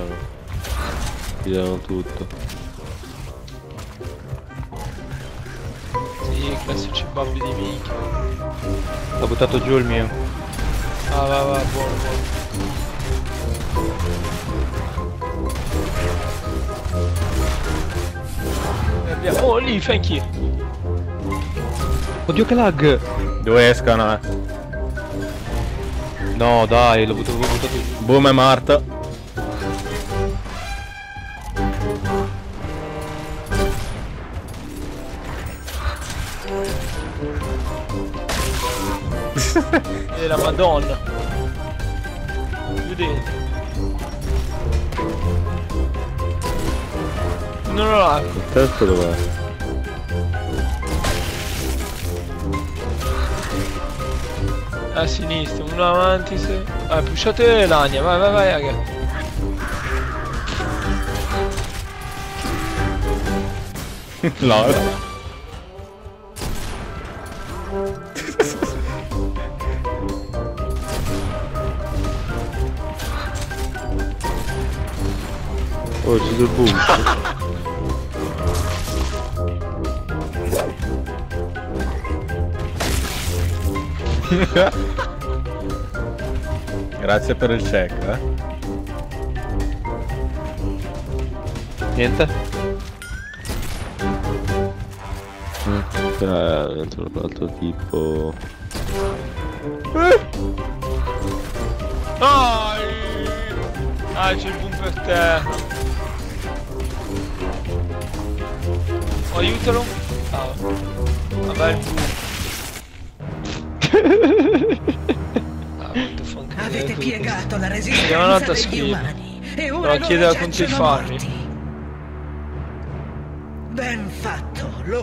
uccidono tutto. Sì, classici babbi di minchia. L'ho buttato giù il mio. Ah, va, va, buono, buono. E abbiamo- Oh, lì, Frankie! Oddio che lag! Dove escono, eh? No dai, l'ho buttato, l'ho buttato giù. Boom e Mart. E la madonna! Dentro. Non ho l'acqua. Il testo dov'è? A sinistra, uno avanti se. Ah, pushate l'agna, vai, vai, vai, raga. Lol. Oh, c'è del boom. Grazie per il check, eh. Niente? C'era dentro l'altro tipo. Dai! Ah, c'è il boom per terra. Oh, aiutalo. Ah, vabbè il boom. ah. Avete Eh, piegato la resistenza degli umani e No, ora chiede loro a giacciono farmi. Ben fatto, lo